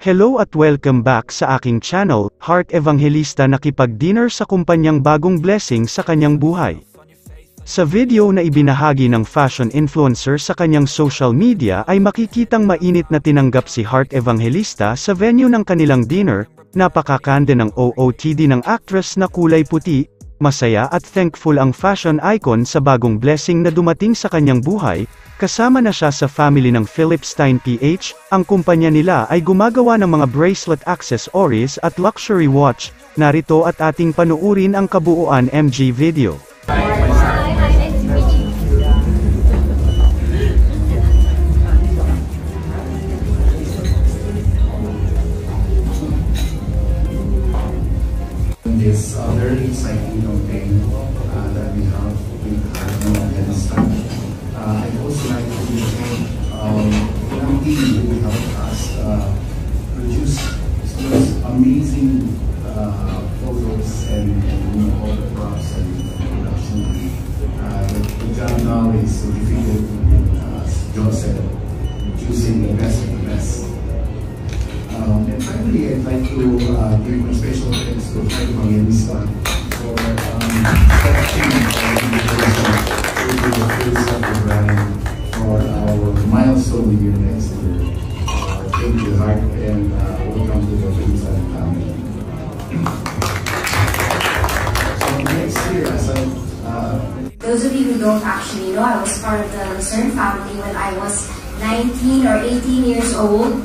Hello at welcome back sa aking channel, Heart Evangelista nakipag-dinner sa kumpanyang bagong blessing sa kanyang buhay. Sa video na ibinahagi ng fashion influencer sa kanyang social media ay makikitang mainit na tinanggap si Heart Evangelista sa venue ng kanilang dinner, napakakande ng OOTD ng actress na kulay puti, masaya at thankful ang fashion icon sa bagong blessing na dumating sa kanyang buhay, Kasama na siya sa family ng Philip Stein PH, ang kumpanya nila ay gumagawa ng mga bracelet accessories at luxury watch, narito at ating panuurin ang kabuuan MG video. This uh, very exciting campaign uh, that we have with uh, Afghanistan. Uh, I'd also like to thank um, team who helped us uh, produce those amazing uh, photos and, and you know, all the props and production. Um, I'd like to uh, give special thanks to Frank Evangelista for um, of the for our milestone year next year. Uh, thank you, Heart, and uh, welcome to the Vincent family. So next year, as a uh, Those of you who don't actually know, I was part of the Lucerne family when I was 19 or 18 years old.